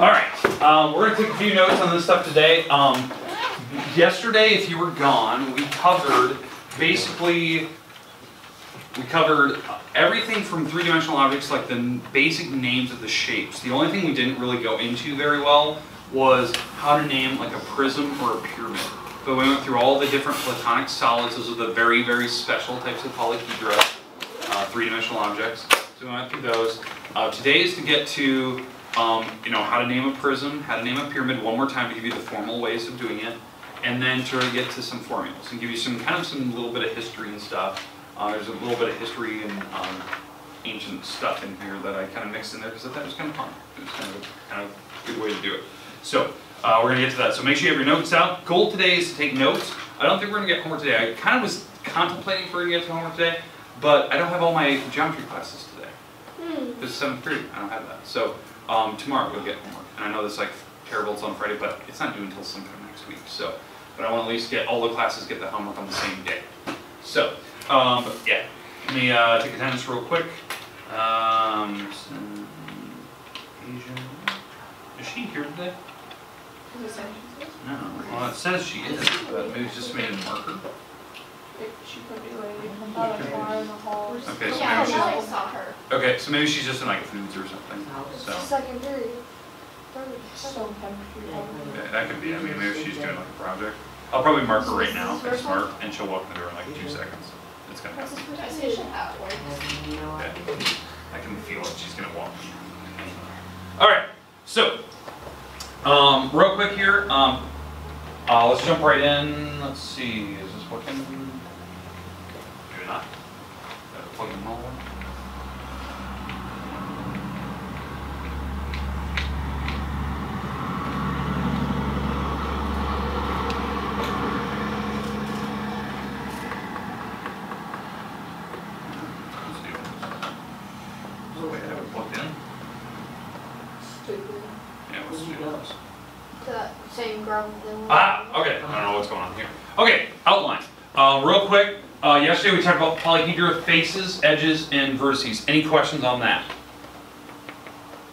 All right, um, we're gonna take a few notes on this stuff today. Um, yesterday, if you were gone, we covered basically we covered everything from three-dimensional objects, like the basic names of the shapes. The only thing we didn't really go into very well was how to name like a prism or a pyramid. But we went through all the different platonic solids. Those are the very, very special types of polyhedra, uh, three-dimensional objects. So we went through those. Uh, today is to get to, um, you know, how to name a prism, how to name a pyramid one more time to give you the formal ways of doing it, and then to get to some formulas and give you some kind of some little bit of history and stuff. Uh, there's a little bit of history and um, ancient stuff in here that I kind of mixed in there because I thought it was kind of fun. It was kind of a kind of good way to do it. So uh, we're gonna get to that. So make sure you have your notes out. Goal today is to take notes. I don't think we're gonna get homework today. I kind of was contemplating if we we're gonna get to homework today, but I don't have all my geometry classes today. It's seventh period. I don't have that. So um, tomorrow we'll get homework. And I know this like terrible. It's on Friday, but it's not due until sometime next week. So, but I want to at least get all the classes get the homework on the same day. So, um, but yeah. Let me uh, take attendance real quick. Um. Is she here today? No. Well, it says she is, but maybe it's just made a marker. It- She could be like, out of car in the hall. Okay, so Yeah, maybe I she's- saw her. Okay, so maybe she's just in like foods or something. So. Second period. So chemistry. Yeah, that could be, I mean, maybe she's doing like a project. I'll probably mark her right now, if smart, and she'll walk in the door in like two seconds. It's gonna What's happen. I see she period? work. Okay. I can feel it, she's gonna walk. Alright, so, um, real quick here, um, uh, let's jump right in, let's see, is this working? Not. Gotta plug of them. Let's do this. So wait, I have it plugged in? Stupid. Yeah, let's do this. To that same ground. Ah, okay, I don't know what's going on here. Okay, outline. Uh, real quick, uh, yesterday we talked about polyhedra faces, edges, and vertices. Any questions on that?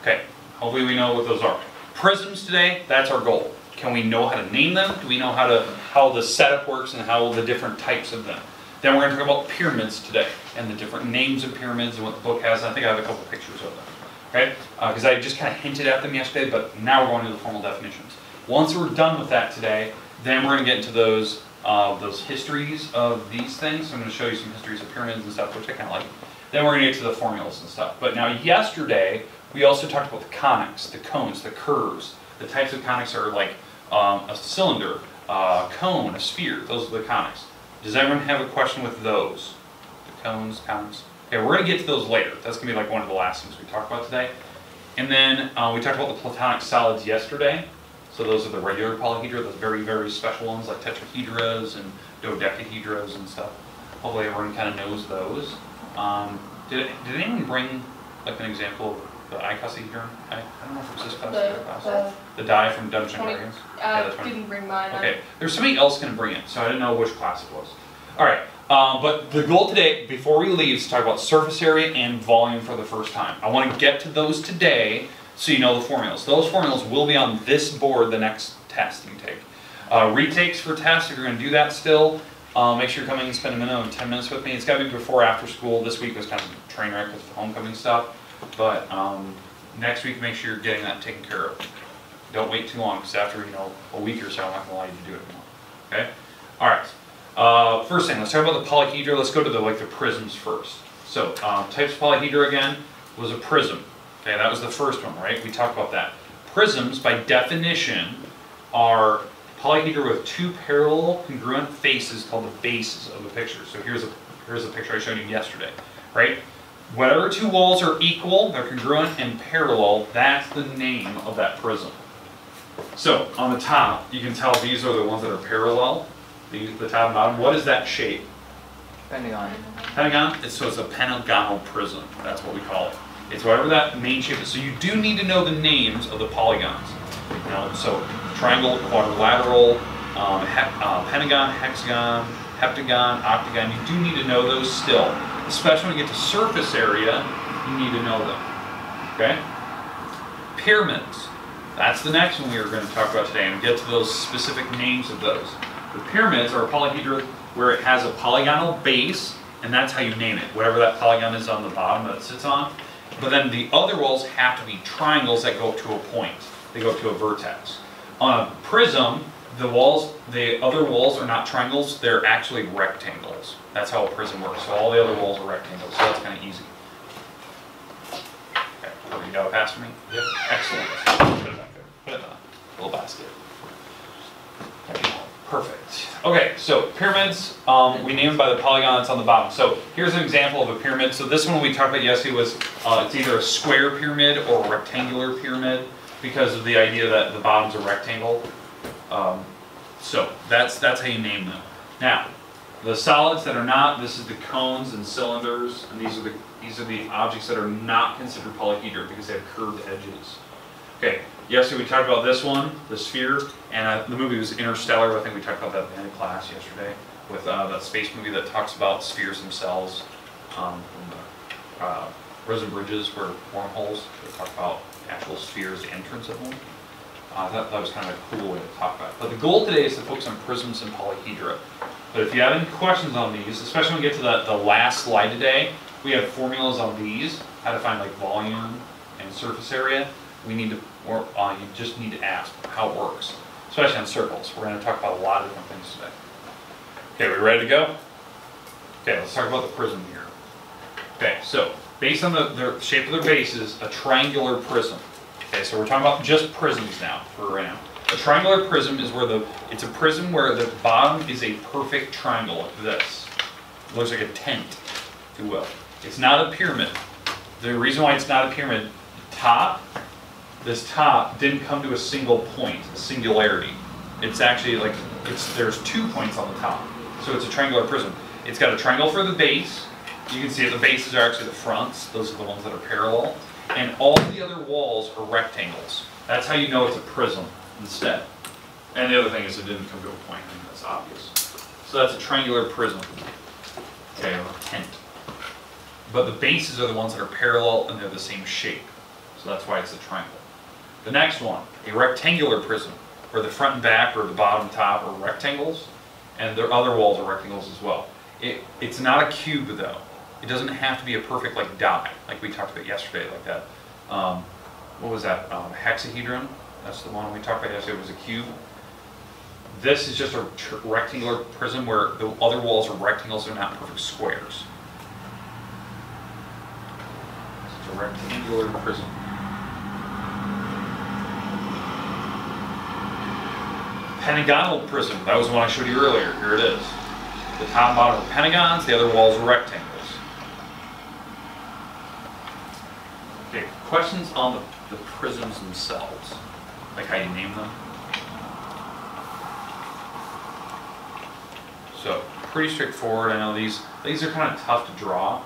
Okay, hopefully we know what those are. Prisms today, that's our goal. Can we know how to name them? Do we know how to how the setup works and how the different types of them? Then we're going to talk about pyramids today and the different names of pyramids and what the book has. I think I have a couple pictures of them. Okay, because I just kind of hinted at them yesterday, but now we're going to the formal definitions. Once we're done with that today, then we're going to get into those uh, those histories of these things. I'm going to show you some histories of pyramids and stuff, which I kind of like. Then we're going to get to the formulas and stuff. But now yesterday we also talked about the conics, the cones, the curves. The types of conics are like um, a cylinder, a cone, a sphere. Those are the conics. Does everyone have a question with those? The cones, conics. Okay, we're going to get to those later. That's going to be like one of the last things we talk about today. And then uh, we talked about the platonic solids yesterday. So those are the regular polyhedra, the very, very special ones like tetrahedras and dodecahedras and stuff. Hopefully everyone kind of knows those. Um, did, did anyone bring like an example of the icosahedron? I, I don't know if it was this class or The, that class. the, The die from Dungeons and Dragons? Yeah, uh, that's didn't bring mine. Okay, there's somebody else gonna bring it, so I didn't know which class it was. All right, uh, but the goal today, before we leave, is to talk about surface area and volume for the first time. I want to get to those today, so you know the formulas. Those formulas will be on this board the next test you take. Uh, retakes for tests, if you're gonna do that still, uh, make sure you're coming and spend a minimum of 10 minutes with me. It's gotta be before or after school. This week was kind of a train wreck with the homecoming stuff, but um, next week, make sure you're getting that taken care of. Don't wait too long, because after, you know, a week or so, I'm not gonna allow you to do it anymore. Okay? All right. Uh, first thing, let's talk about the polyhedra. Let's go to the like the prisms first. So, um, types of polyhedra again was a prism. Okay, that was the first one, right? We talked about that. Prisms, by definition, are polyhedra with two parallel congruent faces called the bases of the picture. So here's a here's a picture I showed you yesterday, right? Whatever two walls are equal, they're congruent and parallel, that's the name of that prism. So on the top, you can tell these are the ones that are parallel, the, the top and bottom. What is that shape? Pentagon. Pentagon? It's, so it's a pentagonal prism. That's what we call it. It's whatever that main shape is. So you do need to know the names of the polygons. So triangle, quadrilateral, um, hep, uh, pentagon, hexagon, heptagon, octagon. You do need to know those still. Especially when you get to surface area, you need to know them. Okay? Pyramids. That's the next one we are gonna talk about today, and get to those specific names of those. The pyramids are a polyhedra where it has a polygonal base, and that's how you name it, whatever that polygon is on the bottom that it sits on. But then the other walls have to be triangles that go up to a point, they go up to a vertex. On a prism, the walls, the other walls are not triangles, they're actually rectangles. That's how a prism works, so all the other walls are rectangles, so that's kinda easy. Okay, you it past me? Yep. Excellent. Put it back there. Put it in a little basket. Perfect. Okay, so pyramids, um, we named by the polygon that's on the bottom. So here's an example of a pyramid. So this one we talked about yesterday was, uh, it's either a square pyramid or a rectangular pyramid because of the idea that the bottom's a rectangle. Um, so that's, that's how you name them. Now, the solids that are not, this is the cones and cylinders, and these are the, these are the objects that are not considered polyhedra because they have curved edges. Okay, yesterday we talked about this one, the sphere, and uh, the movie was Interstellar. I think we talked about that at the class yesterday with uh, that space movie that talks about spheres themselves. Um, the, uh, Rosen Bridges were wormholes. They talk about actual spheres, the entrance of them. Uh, that, that was kind of a cool way to talk about it. But the goal today is to focus on prisms and polyhedra. But if you have any questions on these, especially when we get to the, the last slide today, we have formulas on these, how to find like volume and surface area. We need to, or uh, you just need to ask how it works, especially on circles. We're going to talk about a lot of different things today. Okay, are we ready to go? Okay, let's talk about the prism here. Okay, so based on the, shape of their bases, a triangular prism. Okay, so we're talking about just prisms now for right now. A triangular prism is where the, it's a prism where the bottom is a perfect triangle like this. It looks like a tent, if you will. It's not a pyramid. The reason why it's not a pyramid, the top, this top didn't come to a single point, a singularity. It's actually like, it's, there's two points on the top. So it's a triangular prism. It's got a triangle for the base. You can see the bases are actually the fronts. Those are the ones that are parallel. And all the other walls are rectangles. That's how you know it's a prism instead. And the other thing is it didn't come to a point, I that's obvious. So that's a triangular prism. Okay, or a tent. But the bases are the ones that are parallel and they're the same shape. So that's why it's a triangle. The next one, a rectangular prism, where the front and back or the bottom top are rectangles, and their other walls are rectangles as well. It, it's not a cube though. It doesn't have to be a perfect like die, like we talked about yesterday, like that. Um, what was that? Um, hexahedron. That's the one we talked about yesterday. It was a cube. This is just a rectangular prism where the other walls are rectangles. They're not perfect squares. It's a rectangular prism. Pentagonal prism. That was the one I showed you earlier. Here it is. The top and bottom are pentagons. The other walls are rectangles. Okay, questions on the, the prisms themselves, like how you name them? So, pretty straightforward, I know these, these are kind of tough to draw,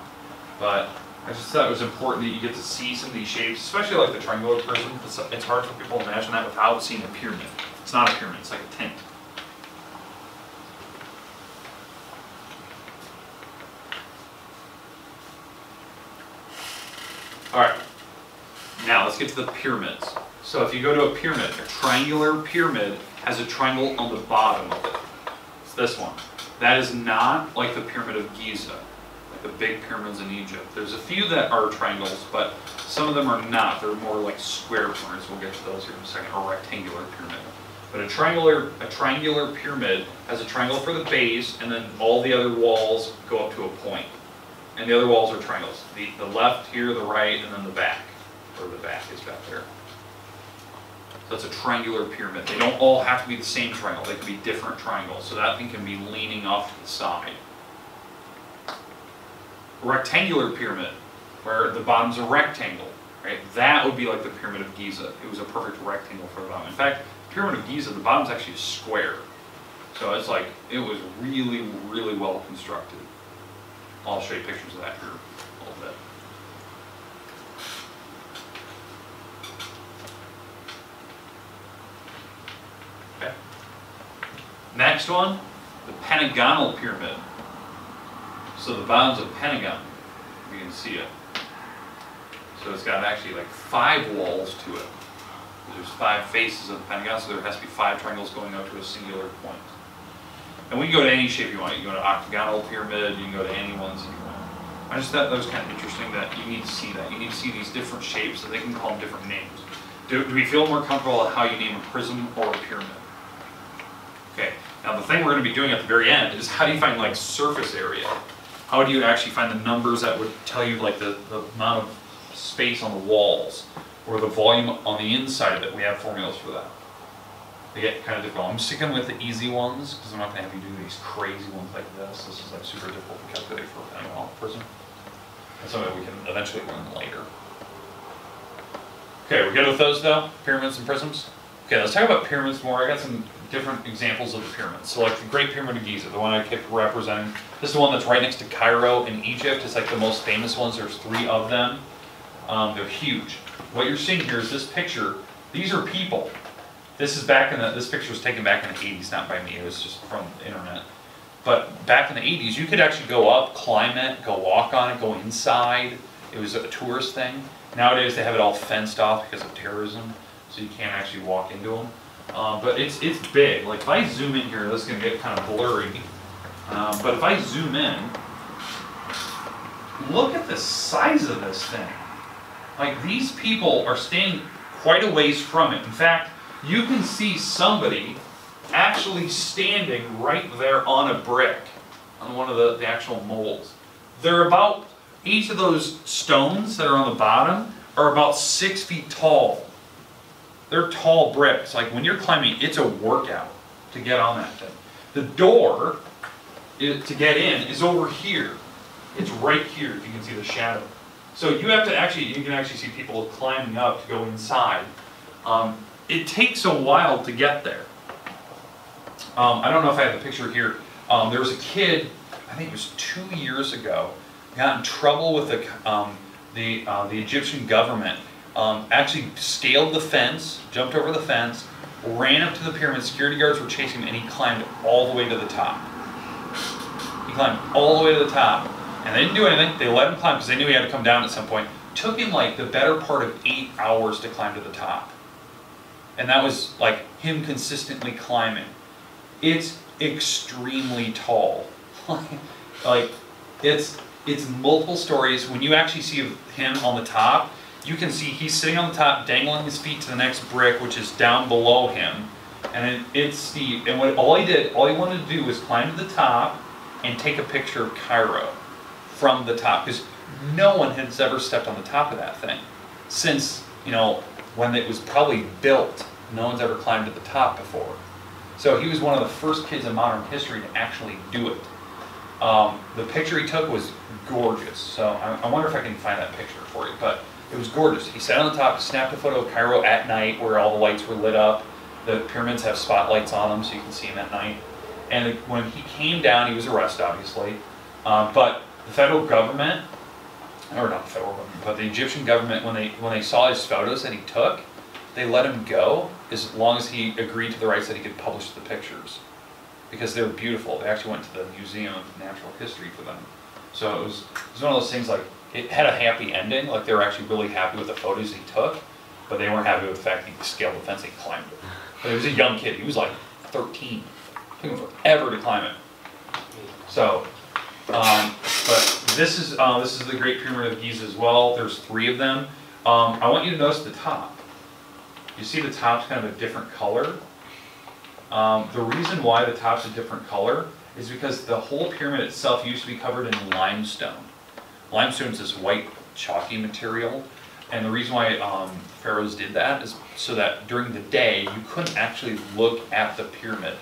but I just thought it was important that you get to see some of these shapes, especially like the triangular prism, it's, it's hard for people to imagine that without seeing a pyramid. It's not a pyramid, it's like a tent. Alright, now let's get to the pyramids. So if you go to a pyramid, a triangular pyramid has a triangle on the bottom of it. It's this one. That is not like the Pyramid of Giza, like the big pyramids in Egypt. There's a few that are triangles, but some of them are not. They're more like square pyramids. We'll get to those here in a second, or rectangular pyramid. But a triangular, a triangular pyramid has a triangle for the base, and then all the other walls go up to a point. And the other walls are triangles. The, the left here, the right, and then the back, or the back is back there. So it's a triangular pyramid. They don't all have to be the same triangle. They can be different triangles. So that thing can be leaning off to the side. A rectangular pyramid, where the bottom's a rectangle, right? That would be like the Pyramid of Giza. It was a perfect rectangle for the bottom. In fact, Pyramid of Giza, the bottom's actually square. So it's like, it was really, really well constructed. I'll show you pictures of that here a little bit. Okay. Next one, the pentagonal pyramid. So the bottom's a pentagon. You can see it. So it's got actually like five walls to it. There's five faces of the Pentagon, so there has to be five triangles going out to a singular point. And we can go to any shape you want. You can go to an octagonal pyramid, you can go to any ones you want. I just thought that was kind of interesting that you need to see that. You need to see these different shapes, and they can call them different names. Do, do we feel more comfortable at how you name a prism or a pyramid? Okay, now the thing we're gonna be doing at the very end is how do you find like surface area? How do you actually find the numbers that would tell you like the, the amount of space on the walls or the volume on the inside it? We have formulas for that. They get kind of difficult. I'm sticking with the easy ones because I'm not gonna have you do these crazy ones like this. This is like super difficult to calculate for a Pentagon prism. And something we can eventually learn later. Okay, we're good with those though? Pyramids and prisms? Okay, let's talk about pyramids more. I got some different examples of the pyramids. So like the Great Pyramid of Giza, the one I kept representing. This is the one that's right next to Cairo in Egypt. It's like the most famous ones. There's three of them. Um, they're huge. What you're seeing here is this picture. These are people. This is back in the, this picture was taken back in the 80s, not by me. It was just from the internet. But back in the 80s, you could actually go up, climb it, go walk on it, go inside. It was a tourist thing. Nowadays, they have it all fenced off because of terrorism, so you can't actually walk into them. Um, but it's it's big. Like if I zoom in here, this is gonna get kind of blurry. Um, but if I zoom in, look at the size of this thing. Like these people are standing quite a ways from it. In fact, you can see somebody actually standing right there on a brick, on one of the, the actual molds. They're about, each of those stones that are on the bottom are about six feet tall. They're tall bricks. Like when you're climbing, it's a workout to get on that thing. The door to get in is over here. It's right here, if you can see the shadow. So you have to actually, you can actually see people climbing up to go inside. Um, it takes a while to get there. Um, I don't know if I have the picture here. Um, there was a kid, I think it was two years ago, got in trouble with the, um, the, uh, the Egyptian government. Um, actually scaled the fence, jumped over the fence, ran up to the pyramid. Security guards were chasing him, and he climbed all the way to the top. He climbed all the way to the top, and they didn't do anything. They let him climb because they knew he had to come down at some point. Took him like the better part of eight hours to climb to the top, and that was like him consistently climbing. It's extremely tall. like it's it's multiple stories. When you actually see him on the top, you can see he's sitting on the top, dangling his feet to the next brick, which is down below him, and it, it's steep. And what all he did, all he wanted to do was climb to the top and take a picture of Cairo from the top, because no one has ever stepped on the top of that thing since you know when it was probably built. No one's ever climbed to the top before. So he was one of the first kids in modern history to actually do it. Um, the picture he took was gorgeous. So I, I wonder if I can find that picture for you. But it was gorgeous. He sat on the top, snapped a photo of Cairo at night where all the lights were lit up. The pyramids have spotlights on them so you can see them at night. And when he came down, he was arrested, obviously. Um, but the federal government, or not the federal government, but the Egyptian government, when they when they saw his photos that he took, they let him go as long as he agreed to the rights that he could publish the pictures because they're beautiful. They actually went to the Museum of Natural History for them. So it was, it was one of those things like, it had a happy ending, like they were actually really happy with the photos he took, but they weren't happy with the fact that he scaled the fence and he climbed it. But he was a young kid, he was like 13. Took him forever to climb it. So, um, but this is, uh, this is the Great Pyramid of Giza as well, there's three of them. Um, I want you to notice the top. You see the top's kind of a different color. Um, the reason why the top's a different color is because the whole pyramid itself used to be covered in limestone. Limestone is this white chalky material, and the reason why um, pharaohs did that is so that during the day you couldn't actually look at the pyramid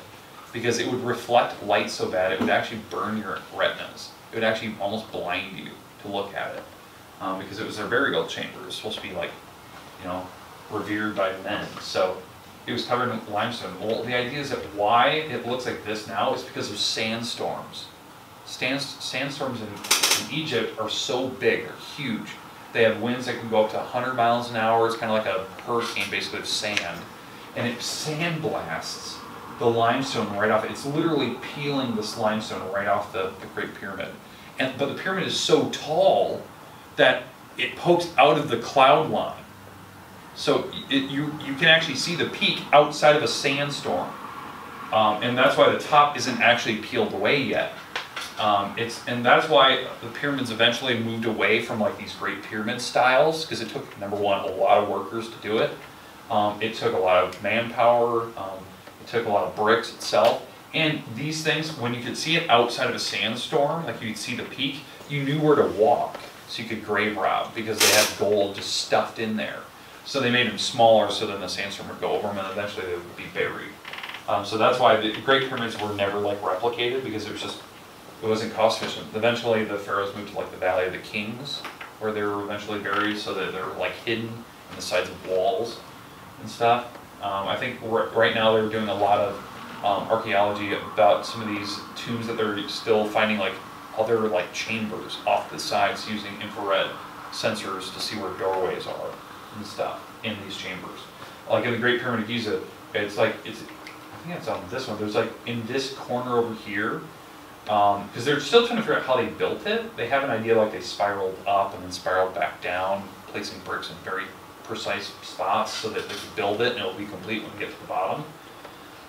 because it would reflect light so bad it would actually burn your retinas. It would actually almost blind you to look at it um, because it was their burial chamber. It was supposed to be like, you know, revered by men. So it was covered in limestone. Well, the idea is that why it looks like this now is because of sandstorms. Sand, sandstorms in, in Egypt are so big, they're huge. They have winds that can go up to 100 miles an hour. It's kind of like a hurricane, basically, of sand. And it sandblasts the limestone right off. It's literally peeling this limestone right off the, the Great Pyramid. And, but the pyramid is so tall that it pokes out of the cloud line. So it, you, you can actually see the peak outside of a sandstorm. Um, and that's why the top isn't actually peeled away yet. Um, it's, and that's why the pyramids eventually moved away from like these great pyramid styles, because it took, number one, a lot of workers to do it. Um, it took a lot of manpower, um, took a lot of bricks itself. And these things, when you could see it outside of a sandstorm, like you'd see the peak, you knew where to walk, so you could grave rob, because they had gold just stuffed in there. So they made them smaller, so then the sandstorm would go over them, and eventually they would be buried. Um, so that's why the Great Pyramids were never like replicated, because it was just, it wasn't cost efficient. Eventually, the pharaohs moved to like the Valley of the Kings, where they were eventually buried, so that they're like hidden in the sides of walls and stuff. Um, I think right now they're doing a lot of um, archaeology about some of these tombs that they're still finding like other like chambers off the sides using infrared sensors to see where doorways are and stuff in these chambers. Like in the Great Pyramid of Giza, it's like it's I think it's on this one. There's like in this corner over here, because they're still trying to figure out how they built it. They have an idea like they spiraled up and then spiraled back down, placing bricks in very precise spots so that they can build it and it'll be complete when we get to the bottom.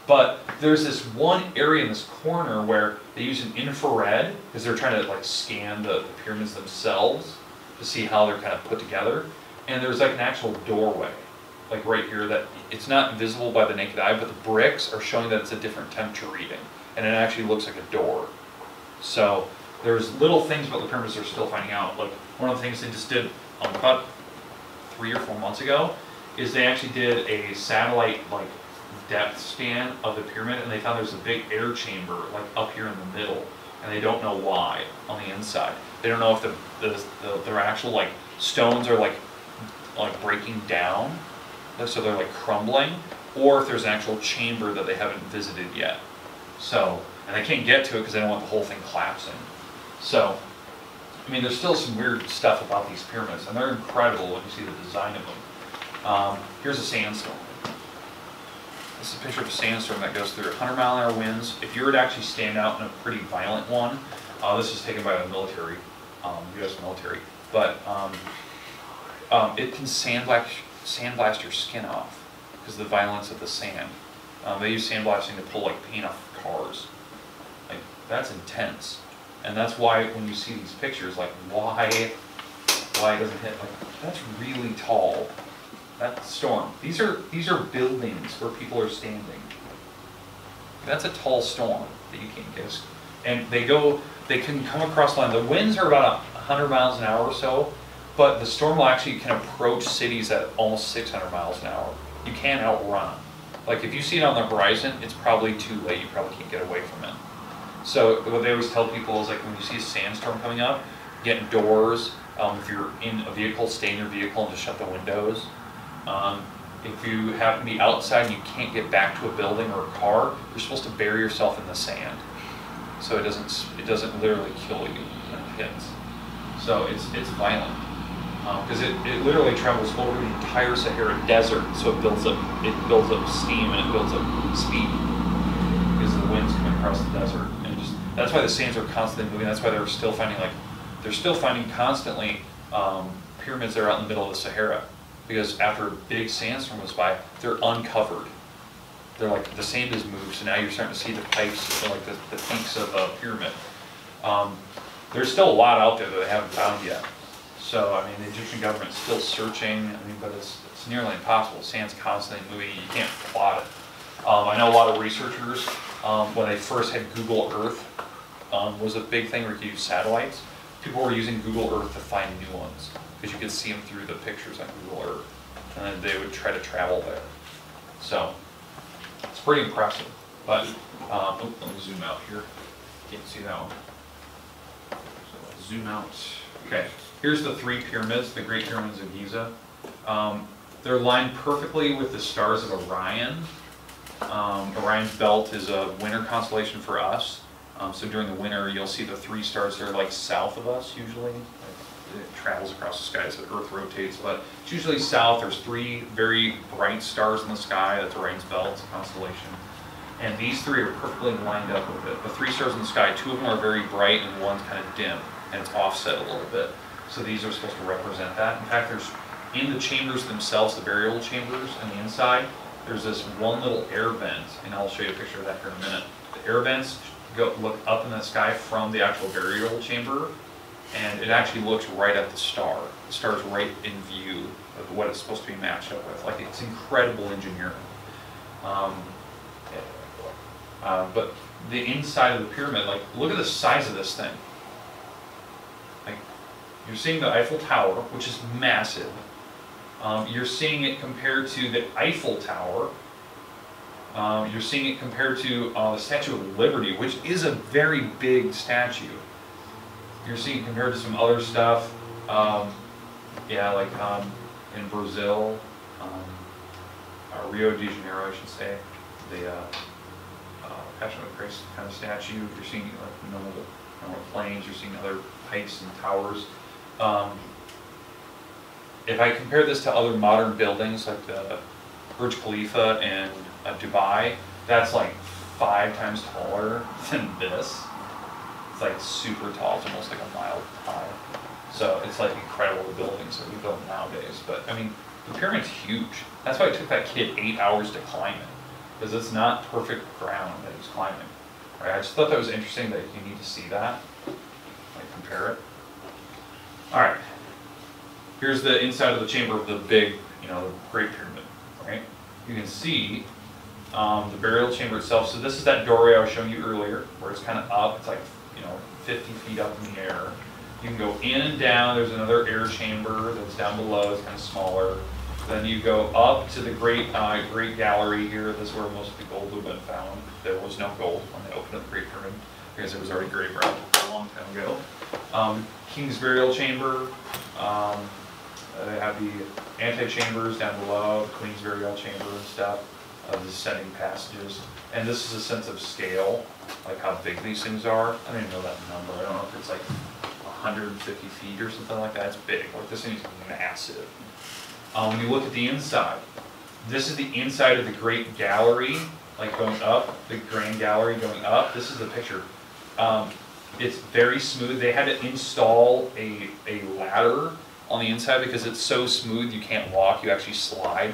But there's this one area in this corner where they use an infrared because they're trying to like scan the, the pyramids themselves to see how they're kind of put together. And there's like an actual doorway, like right here that it's not visible by the naked eye, but the bricks are showing that it's a different temperature reading, and it actually looks like a door. So there's little things about the pyramids they're still finding out. Like one of the things they just did um, about three or four months ago is they actually did a satellite like depth scan of the pyramid, and they found there's a big air chamber like up here in the middle, and they don't know why on the inside. They don't know if the the, the their actual like stones are like like breaking down, so they're like crumbling, or if there's an actual chamber that they haven't visited yet. So, and they can't get to it because they don't want the whole thing collapsing. So, I mean, there's still some weird stuff about these pyramids, and they're incredible when you see the design of them. Um, here's a sandstorm. This is a picture of a sandstorm that goes through 100 mile an hour winds. If you were to actually stand out in a pretty violent one, uh, this is taken by the military, um, U.S. military, but um, um, it can sandblast, sandblast your skin off because of the violence of the sand. Um, they use sandblasting to pull like paint off cars. Like that's intense, and that's why when you see these pictures, like why, why it doesn't hit? Like that's really tall. That storm. These are these are buildings where people are standing. That's a tall storm that you can't guess. And they go, they can come across land. The winds are about 100 miles an hour or so, but the storm will actually can approach cities at almost 600 miles an hour. You can't outrun. Like if you see it on the horizon, it's probably too late. You probably can't get away from it. So what they always tell people is like when you see a sandstorm coming up, get indoors. Um, if you're in a vehicle, stay in your vehicle and just shut the windows. Um, if you happen to be outside and you can't get back to a building or a car, you're supposed to bury yourself in the sand, so it doesn't it doesn't literally kill you when it hits. So it's it's violent because it, it literally travels over the entire Sahara Desert, so it builds up it builds up steam and it builds up speed because the winds coming across the desert that's why the sands are constantly moving. That's why they're still finding like they're still finding constantly um, pyramids that are out in the middle of the Sahara because after a big sandstorm goes by, they're uncovered. They're like the sand has moved, so now you're starting to see the pipes, like the, the peaks of a pyramid. Um, there's still a lot out there that they haven't found yet. So I mean, the Egyptian government's still searching. I mean, but it's it's nearly impossible. Sand's constantly moving. You can't plot it. Um, I know a lot of researchers um, when they first had Google Earth um, was a big thing where you could use satellites. People were using Google Earth to find new ones because you could see them through the pictures on Google Earth, and they would try to travel there. So it's pretty impressive. But um, let me zoom out here. Can't see that one. So zoom out. Okay, here's the three pyramids, the Great Pyramids of Giza. Um, they're lined perfectly with the stars of Orion. Um, Orion's belt is a winter constellation for us. Um, so during the winter, you'll see the three stars that are like south of us usually. It travels across the sky as the Earth rotates, but it's usually south. There's three very bright stars in the sky. That's Orion's belt, it's a constellation. And these three are perfectly lined up with it. The three stars in the sky, two of them are very bright and one's kind of dim, and it's offset a little bit. So these are supposed to represent that. In fact, there's in the chambers themselves, the burial chambers on the inside, there's this one little air vent, and I'll show you a picture of that here in a minute. The air vents go, look up in the sky from the actual burial chamber, and it actually looks right at the star. The star's right in view of what it's supposed to be matched up with. Like, it's incredible engineering. Um, uh, but the inside of the pyramid, like, look at the size of this thing. Like, you're seeing the Eiffel Tower, which is massive. Um, you're seeing it compared to the Eiffel Tower. Um, you're seeing it compared to uh, the Statue of Liberty, which is a very big statue. You're seeing it compared to some other stuff. Um, yeah, like um, in Brazil, um, uh, Rio de Janeiro, I should say, the uh, uh, Passion of Christ kind of statue. You're seeing like normal, normal planes. You're seeing other heights and towers. Um, if I compare this to other modern buildings like the Burj Khalifa in uh, Dubai, that's like five times taller than this. It's like super tall, it's almost like a mile high. So it's like incredible the buildings that we build nowadays. But I mean, the pyramid's huge. That's why it took that kid eight hours to climb it, because it's not perfect ground that he's climbing. Right? I just thought that was interesting that you need to see that, like compare it. All right. Here's the inside of the chamber of the big, you know, Great Pyramid, right? You can see um, the burial chamber itself. So this is that doorway I was showing you earlier, where it's kind of up. It's like, you know, 50 feet up in the air. You can go in and down. There's another air chamber that's down below. It's kind of smaller. Then you go up to the great, uh, great gallery here. This is where most of the gold would have been found. There was no gold when they opened up the Great Pyramid because it was already grave robbed a long time ago. Um, King's burial chamber. Um, uh, They have the antechambers down below, the Queen's burial chamber and stuff, uh, the descending passages. And this is a sense of scale, like how big these things are. I don't even know that number. I don't know if it's like 150 feet or something like that. It's big. Like this thing's massive. Um, when you look at the inside, this is the inside of the great gallery, like going up, the grand gallery going up. This is the picture. Um, it's very smooth. They had to install a, a ladder on the inside because it's so smooth you can't walk. You actually slide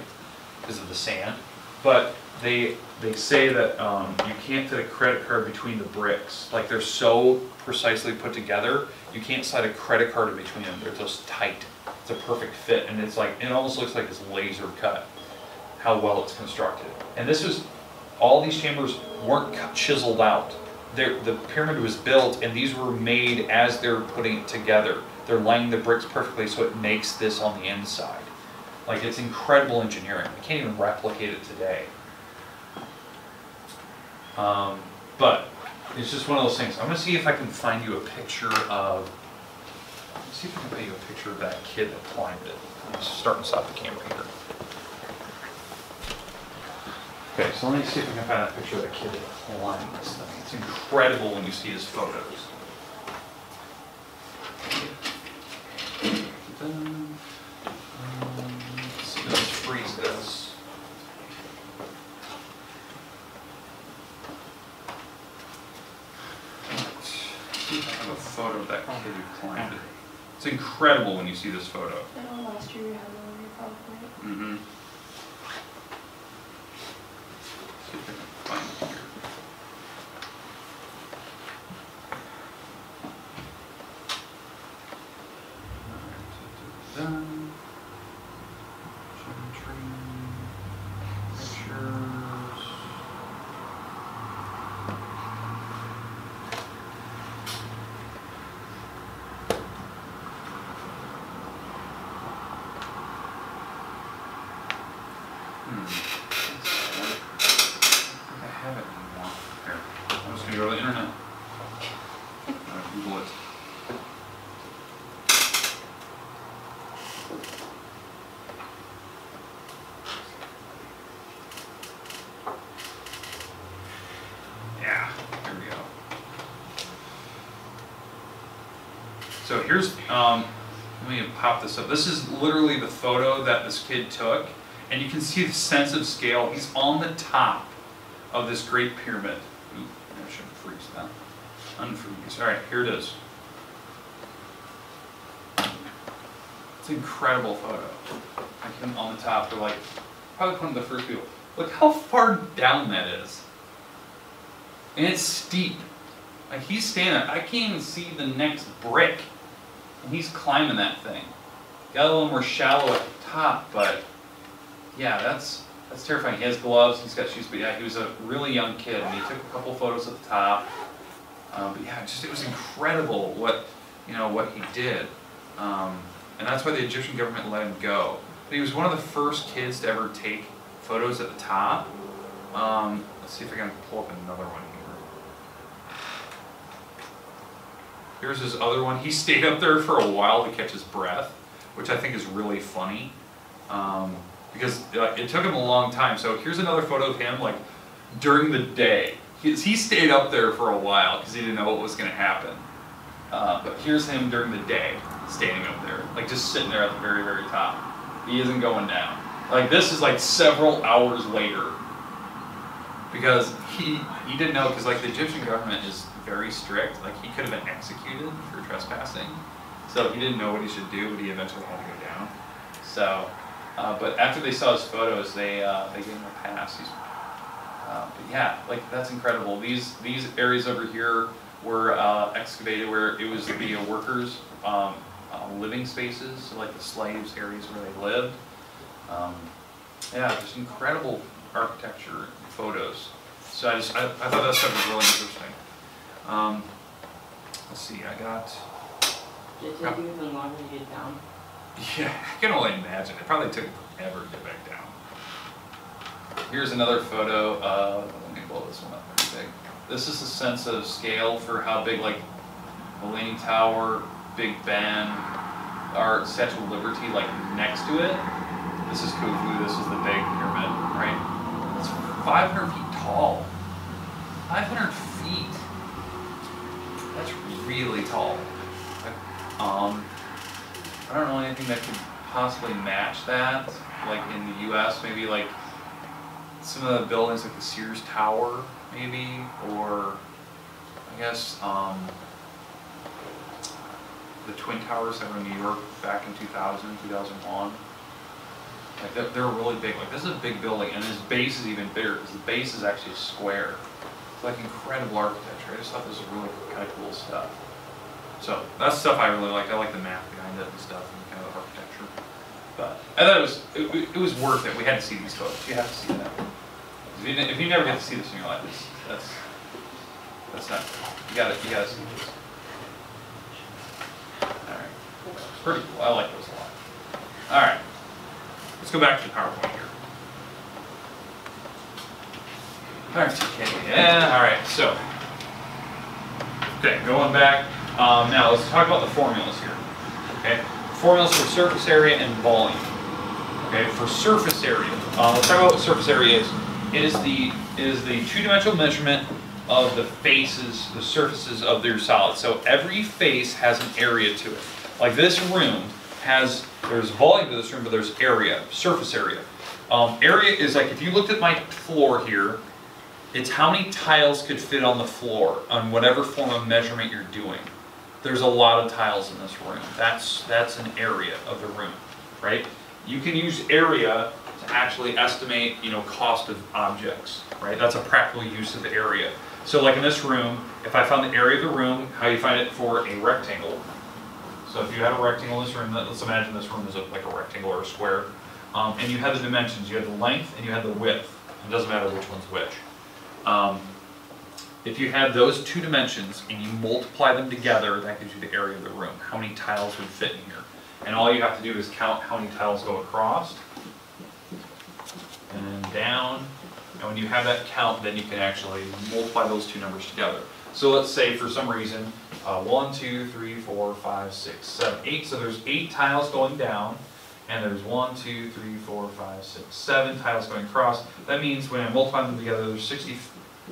because of the sand. But they they say that um, you can't fit a credit card between the bricks. Like they're so precisely put together, you can't slide a credit card in between them. They're just tight. It's a perfect fit, and it's like it almost looks like it's laser cut. How well it's constructed. And this was all these chambers weren't chiseled out. They're, the pyramid was built, and these were made as they're putting it together. They're laying the bricks perfectly so it makes this on the inside. Like it's incredible engineering. We can't even replicate it today. Um, but it's just one of those things. I'm gonna see if I can find you a picture of. Let's see if I can find you a picture of that kid that climbed it. I'm starting to stop the camera here. Okay, so let me see if I can find a picture of that kid that climbed this thing. It's incredible when you see his photos. Um, let's see, freeze this. Let's see if I have a photo of that kid who climbed it. It's incredible when you see this photo. I know last year we had one on your PowerPoint. Mm-hmm. See if I can find it here. Alright, da-da-da. Geometry, pictures. Hmm. I think I have it anymore. Here, I'm just gonna go to the internet. Uh, Google it. Yeah, here we go. So here's, um, let me pop this up. This is literally the photo that this kid took, and you can see the sense of scale. He's on the top of this great pyramid. Ooh, I should freeze that. Unfreeze. All right, here it is. It's an incredible photo. Like him on the top, they're like, probably one of the first people. Look how far down that is. And it's steep. Like he's standing, I can't even see the next brick. And he's climbing that thing. Got a little more shallow at the top, but yeah, that's that's terrifying. He has gloves, he's got shoes, but yeah, he was a really young kid, and he took a couple photos at the top. Um, but yeah, just it was incredible what you know what he did, um, and that's why the Egyptian government let him go. But he was one of the first kids to ever take photos at the top. Um, let's see if I can pull up another one here. Here's his other one. He stayed up there for a while to catch his breath, which I think is really funny. Um, because uh, it took him a long time. So here's another photo of him, like, during the day. He, he stayed up there for a while because he didn't know what was going to happen. Uh, but here's him during the day, standing up there, like just sitting there at the very, very top. He isn't going down. Like this is like several hours later because he he didn't know because like the Egyptian government is very strict. Like he could have been executed for trespassing, so he didn't know what he should do, but he eventually had to go down. So, uh, but after they saw his photos, they uh, they gave him a pass. He's, uh, but yeah, like that's incredible. These these areas over here were uh, excavated where it was a workers' um, uh, living spaces, so like the slaves' areas where they lived. Um, yeah, just incredible architecture photos. So I just I, I thought that stuff was really interesting. Um, let's see, I got. Did it take you even longer to get down? Yeah, I can only imagine. It probably took forever to get back down. Here's another photo. Uh, let me blow this one up pretty big. This is a sense of scale for how big, like, the Leaning Tower, Big Ben, our Statue of Liberty, like, next to it. This is Khufu, this is the big pyramid, right? It's 500 feet tall. 500 feet. That's really tall. Um, I don't know anything that could possibly match that, like in the US, maybe like some of the buildings like the Sears Tower, maybe, or I guess um, the Twin Towers that were in New York back in 2000, 2001. Like they're, they're really big. Like this is a big building, and his base is even bigger because the base is actually a square. It's like incredible architecture. I just thought this was really kind of cool stuff. So that's stuff I really liked. I like the math behind it and stuff and kind of the architecture. But I thought it was it, it was worth it. We had to see these photos. You have to see that. If you, if you never get to see this in your life, that's that's not. You gotta you gotta see this. All right, pretty cool. I like those a lot. All right, let's go back to the PowerPoint here. All right, okay, yeah, all right, so. Okay, going back, um, now let's talk about the formulas here, okay? Formulas for surface area and volume. Okay, for surface area, uh, let's talk about what surface area is. It is the, it is the two-dimensional measurement of the faces, the surfaces of your solid. So every face has an area to it. Like this room has, there's volume to this room, but there's area, surface area. Um, area is like, if you looked at my floor here, it's how many tiles could fit on the floor on whatever form of measurement you're doing. There's a lot of tiles in this room. That's, that's an area of the room, right? You can use area to actually estimate, you know, cost of objects, right? That's a practical use of area. So like in this room, if I found the area of the room, how you find it for a rectangle. So if you had a rectangle in this room, let's imagine this room is a, like a rectangle or a square, um, and you had the dimensions, you had the length and you had the width. It doesn't matter which one's which. Um, if you have those two dimensions and you multiply them together, that gives you the area of the room. How many tiles would fit in here? And all you have to do is count how many tiles go across and down. And when you have that count, then you can actually multiply those two numbers together. So let's say for some reason, uh, one, two, three, four, five, six, seven, eight. So there's eight tiles going down, and there's one, two, three, four, five, six, seven tiles going across. That means when I multiply them together, there's 60,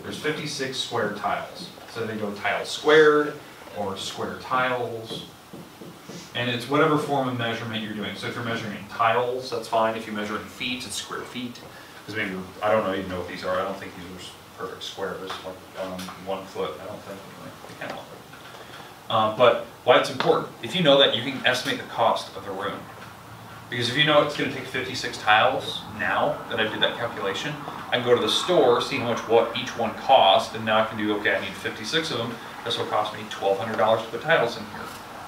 there's 56 square tiles. So they go tile squared or square tiles. And it's whatever form of measurement you're doing. So if you're measuring in tiles, that's fine. If you measure in feet, it's square feet. Because maybe, I don't know, even know what these are. I don't think these are perfect squares, like um, one foot, I don't think. Uh, but why it's important, if you know that, you can estimate the cost of the room. Because if you know it's gonna take fifty-six tiles now that I did that calculation, I can go to the store, see how much what each one cost, and now I can do, okay, I need fifty-six of them, this will cost me twelve hundred dollars to put tiles in here.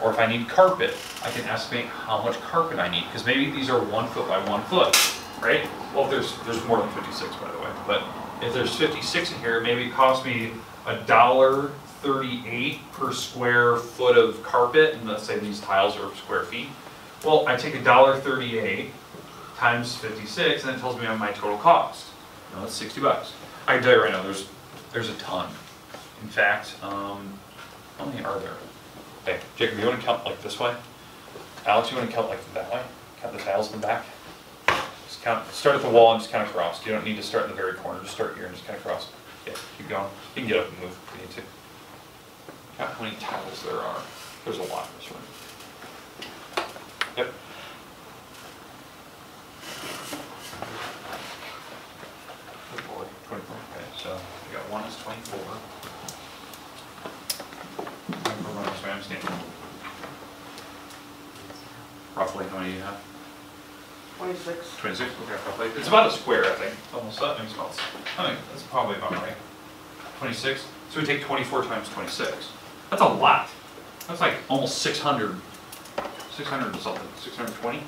Or if I need carpet, I can estimate how much carpet I need, because maybe these are one foot by one foot, right? Well, there's, there's more than fifty-six, by the way, but if there's fifty-six in here, maybe it costs me a dollar thirty-eight per square foot of carpet, and let's say these tiles are square feet. Well, I take a dollar thirty-eight times fifty-six, and it tells me my total cost. No, that's sixty bucks. I can tell you right now, there's, there's a ton. In fact, um, how many are there? Hey, Jacob, you wanna count like this way? Alex, you wanna count like that way? Count the tiles in the back? Just count, start at the wall and just count across. You don't need to start in the very corner, just start here and just count across. Yeah, keep going. You can get up and move if you need to. Count how many tiles there are. There's a lot in this room. Yep. Good boy, twenty-four, okay, so we got one is twenty-four. Twenty-four minus what I'm standing. Roughly, how many do you have? Twenty-six. Twenty-six, okay, roughly. It's about a square, I think, almost, that makes about, I think that's probably about right. Twenty-six, so we take twenty-four times twenty-six. That's a lot. That's like almost six hundred, six hundred and something, six hundred and twenty?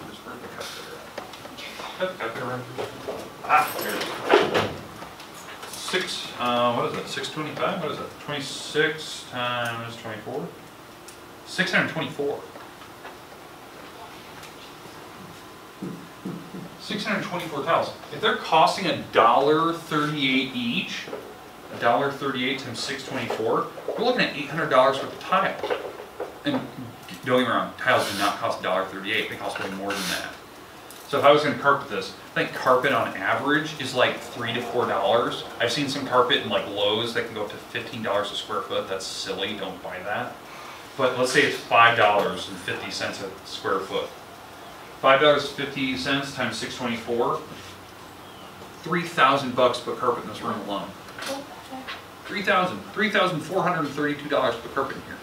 Where's where's the calculator at? Calculator around here? Ah, it is. Six, uh, what is six twenty-five, what is it, twenty-six times twenty-four? Six hundred twenty-four. Six hundred twenty-four tiles. If they're costing a dollar thirty-eight each, a dollar thirty-eight times six twenty-four, we're looking at eight hundred dollars worth of tile. And don't get me wrong, tiles do not cost a dollar thirty-eight, they cost way more than that. So if I was gonna carpet this, I think carpet on average is like three to four dollars. I've seen some carpet in like Lowe's that can go up to fifteen dollars a square foot, that's silly, don't buy that. But let's say it's five dollars and fifty cents a square foot. Five dollars fifty cents times six twenty-four, three thousand bucks to put carpet in this room alone. Three thousand, three thousand four hundred and thirty-two dollars to put carpet in here.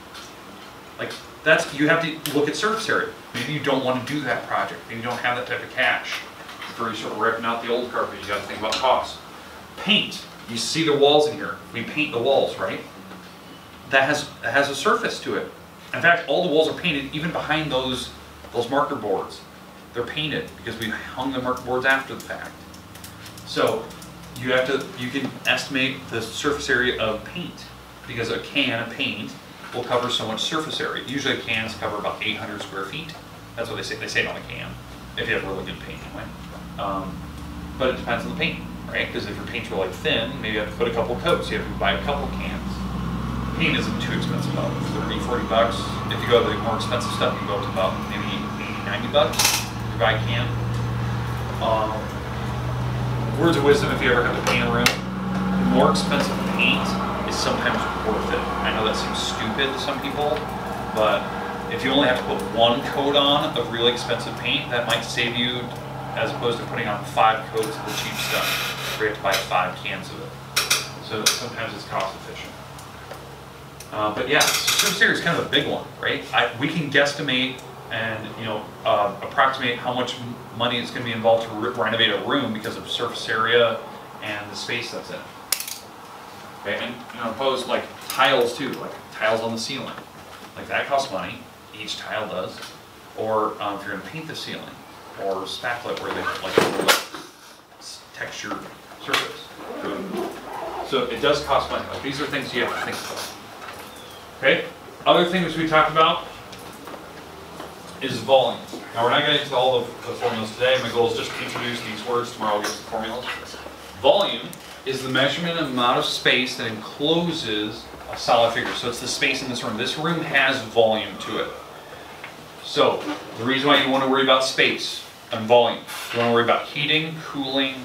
Like, that's, you have to look at surface area. Maybe you don't wanna do that project, maybe you don't have that type of cash. Before you start ripping out the old carpet, you gotta think about cost. Paint, you see the walls in here, we paint the walls, right? That has, that has a surface to it. In fact, all the walls are painted, even behind those, those marker boards. They're painted because we hung the marker boards after the fact. So you have to, you can estimate the surface area of paint because a can of paint will cover so much surface area. Usually cans cover about 800 square feet. That's what they say. They say it on the can if you have really good paint anyway. Um, but it depends on the paint, right? Because if your paint's really thin, maybe you have to put a couple coats. You have to buy a couple cans. Paint isn't too expensive, about 30, 40 bucks. If you go to the more expensive stuff, you go up to about maybe 80, 90 bucks if you buy a can. Um, words of wisdom if you ever have a room, the more expensive paint is sometimes worth it. I know that seems stupid to some people, but if you only have to put one coat on of really expensive paint, that might save you as opposed to putting on five coats of the cheap stuff, where you have to buy five cans of it. So sometimes it's cost efficient. Uh, but yeah, surface area is kind of a big one, right? I, we can guesstimate and, you know, uh, approximate how much money is gonna be involved to re- renovate a room because of surface area and the space that's in. it. Okay, and, you know, opposed like tiles too, like tiles on the ceiling. Like that costs money, each tile does. Or, um, if you're gonna paint the ceiling, or spackle it where they, like, a little, textured surface. So it does cost money, like, these are things you have to think about. Okay, other things we talked about is volume. Now, we're not getting into all of the formulas today, my goal is just to introduce these words, tomorrow we'll get the formulas. Volume is the measurement amount of space that encloses a solid figure, so it's the space in this room. This room has volume to it. So, the reason why you want to worry about space and volume, you want to worry about heating, cooling,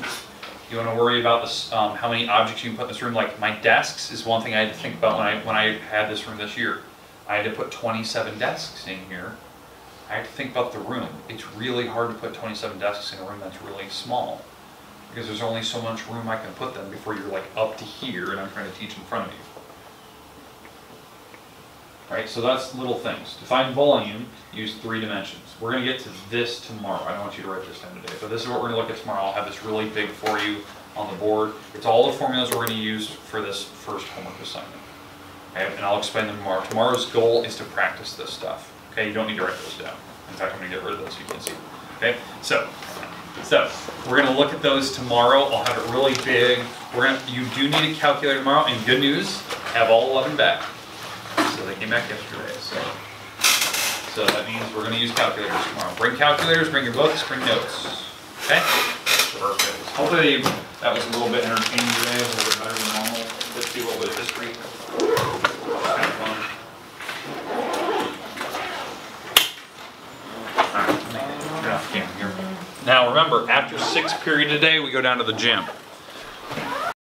you want to worry about this, um, how many objects you can put in this room. Like my desks is one thing I had to think about when I when I had this room this year. I had to put 27 desks in here. I had to think about the room. It's really hard to put 27 desks in a room that's really small because there's only so much room I can put them before you're like up to here and I'm trying to teach in front of you. right? So that's little things. To find volume, use three dimensions. We're gonna get to this tomorrow. I don't want you to write this down today, but this is what we're gonna look at tomorrow. I'll have this really big for you on the board. It's all the formulas we're gonna use for this first homework assignment. Okay, and I'll explain them tomorrow. Tomorrow's goal is to practice this stuff. Okay, you don't need to write those down. In fact, I'm gonna get rid of those so you can see. Okay, so, so, we're gonna look at those tomorrow. I'll have it really big. We're gonna, you do need a calculator tomorrow, and good news, have all 11 back. So they came back yesterday, so. So that means we're gonna use calculators tomorrow. Bring calculators, bring your books, bring notes. Okay? Perfect. Hopefully, that was a little bit entertaining today, a little bit better than normal. Let's little bit of history. Kind of fun. Alright, get off camera here. Now, remember, after sixth period today, we go down to the gym.